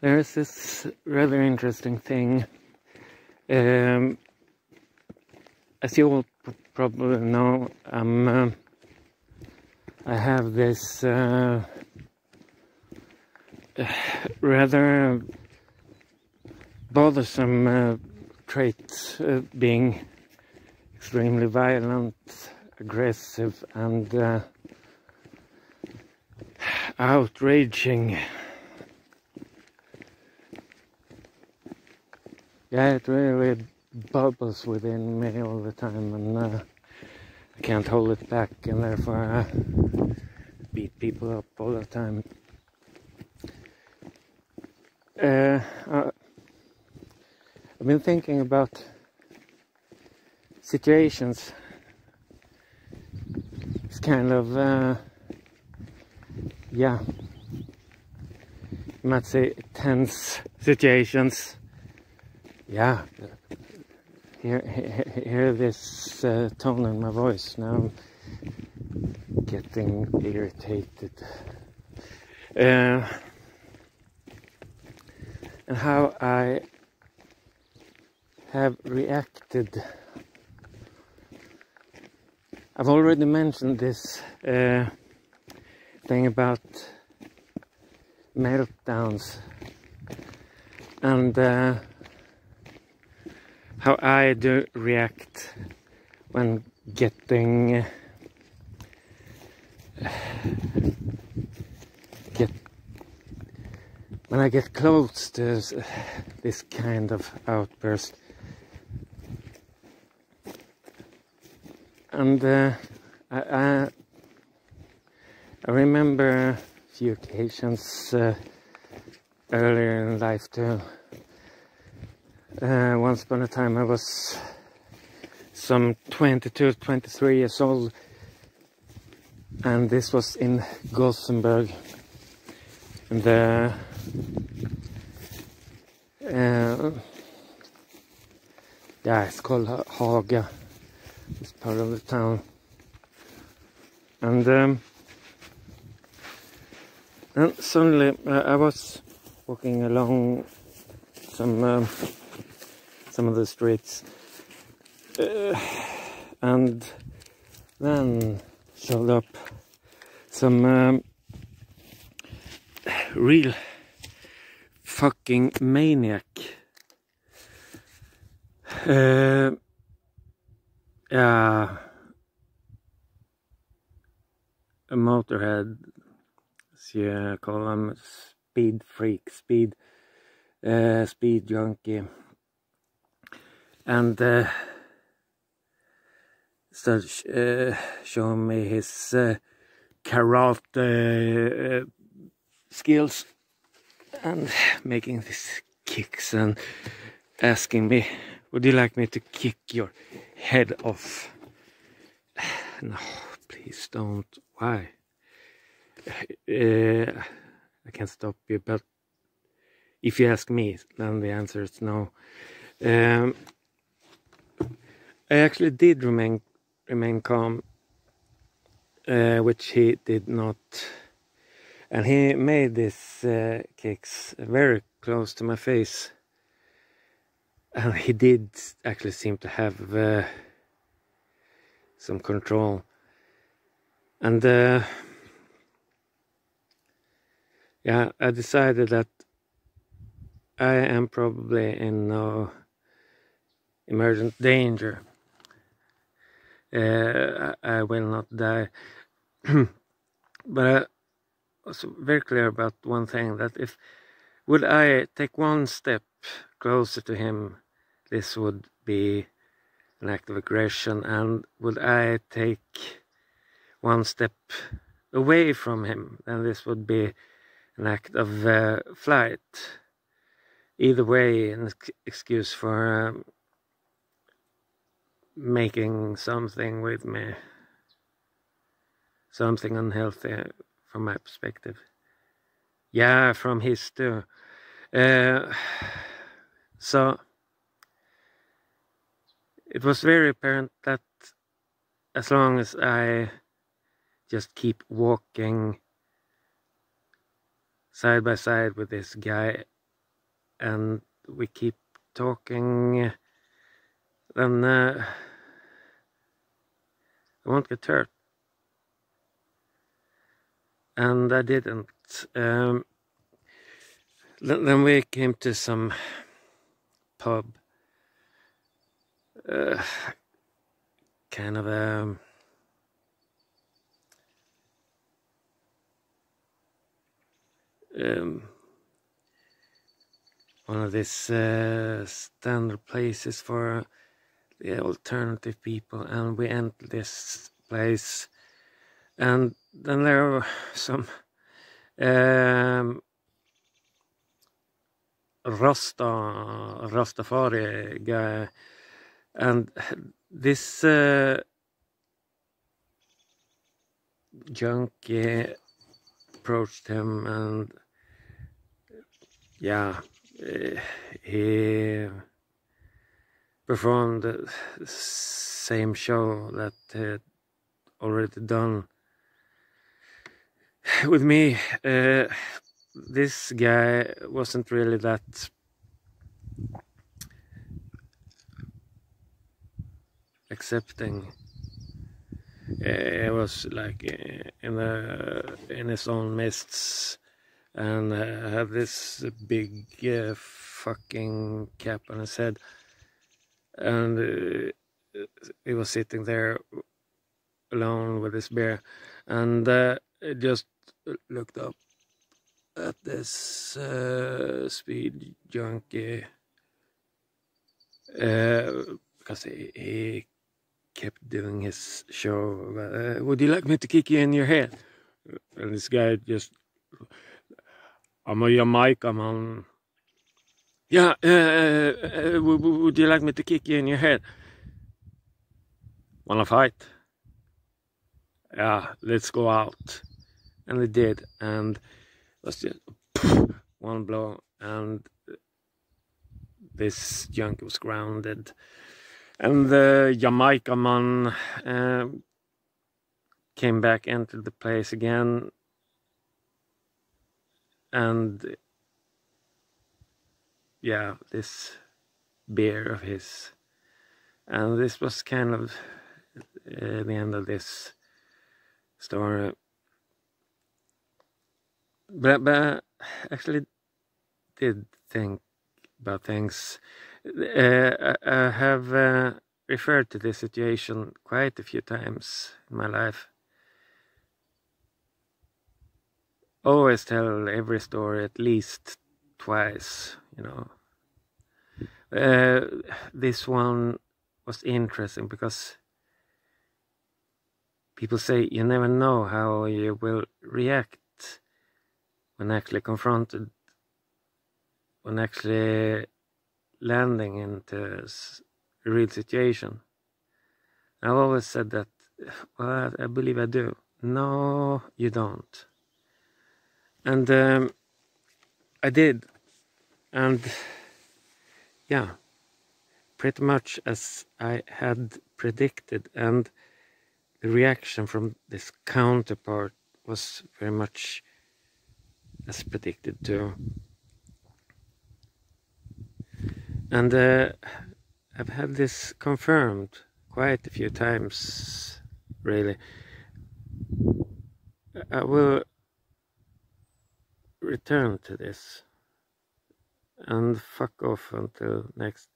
there's this rather interesting thing. Um, as you all probably know, I'm, uh, I have this uh, rather bothersome uh, trait, uh, being extremely violent, aggressive, and uh, outraging. Yeah, it really bubbles within me all the time, and uh, I can't hold it back, and therefore I beat people up all the time. Uh, uh, I've been thinking about situations. It's kind of, uh, yeah, you might say tense situations yeah, hear, hear, this uh, tone in my voice now. I'm getting irritated. Uh, and how I have reacted. I've already mentioned this uh, thing about meltdowns and uh, how I do react when getting get when I get close to this kind of outburst. And uh, I, I, I remember a few occasions uh, earlier in life too uh, once upon a time I was some 22, 23 years old and this was in Gothenburg. And the uh, yeah it's called Haga. It's part of the town. And um, and suddenly uh, I was walking along some um, some of the streets. Uh, and then showed up some um, real fucking maniac. Uh, a motorhead, as you call them, speed freak, speed, uh, speed junkie and uh, started uh, me his uh, karate uh, skills and making these kicks and asking me, would you like me to kick your head off? No, please don't. Why? Uh, I can't stop you, but if you ask me, then the answer is no. Um, I actually did remain remain calm, uh, which he did not, and he made these uh, kicks very close to my face, and he did actually seem to have uh, some control, and uh, yeah, I decided that I am probably in no emergent danger uh, I, will not die. but I was very clear about one thing that if would I take one step closer to him, this would be an act of aggression, and would I take one step away from him, then this would be an act of uh, flight. Either way, an excuse for um, making something with me. Something unhealthy from my perspective. Yeah, from his too. Uh, so it was very apparent that as long as I just keep walking side by side with this guy and we keep talking, then uh, I won't get hurt. And I didn't. Um, then we came to some pub, uh, kind of a um, one of these uh, standard places for the alternative people and we entered this place. And then there were some um, Rasta Rastafari guy. And this uh, junkie approached him and yeah uh, he performed the same show that he had already done with me. Uh, this guy wasn't really that accepting. Uh, he was like uh, in the in his own mists and uh, had this big uh, fucking cap on his head and uh, he was sitting there alone with his beer and uh, just looked up at this uh, speed junkie uh, because he, he, kept doing his show. Uh, would you like me to kick you in your head? And this guy just, I'm a Jamaica man. Yeah, uh, uh, would you like me to kick you in your head? Wanna fight? Yeah, let's go out. And we did, and was just one blow, and this junk was grounded. And the Jamaica man uh, came back, entered the place again, and yeah, this beer of his. And this was kind of uh, the end of this story. But, but actually did think about things. Uh, I have uh, referred to this situation quite a few times in my life. Always tell every story at least twice, you know. Uh, this one was interesting because people say you never know how you will react when actually confronted, when actually landing into a real situation. I've always said that, well, I believe I do. No, you don't. And um, I did. And yeah, pretty much as I had predicted. And the reaction from this counterpart was very much as predicted too. And uh, I've had this confirmed quite a few times, really. I will return to this and fuck off until next